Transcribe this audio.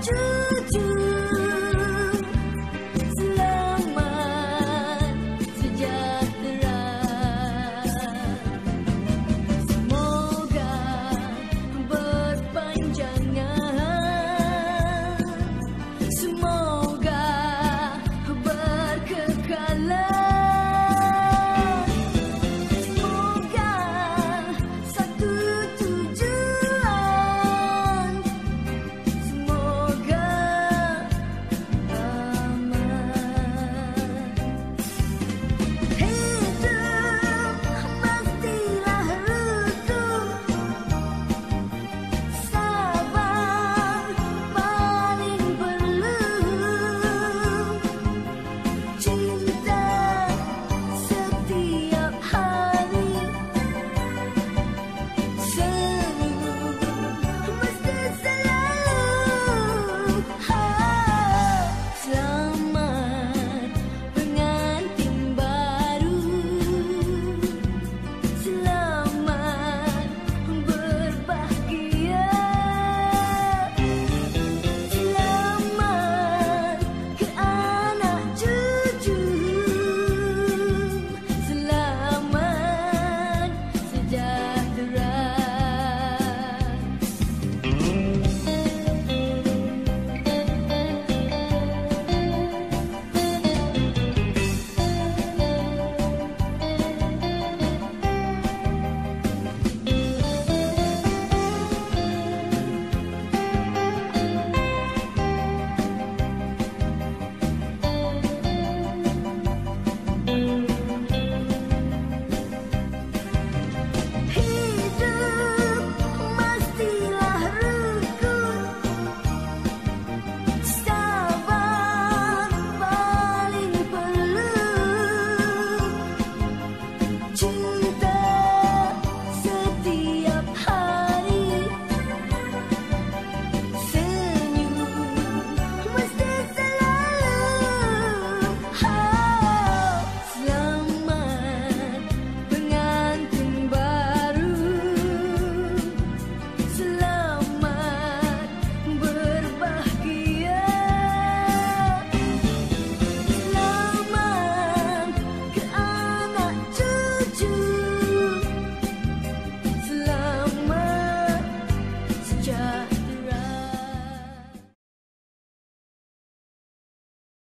Just. Future.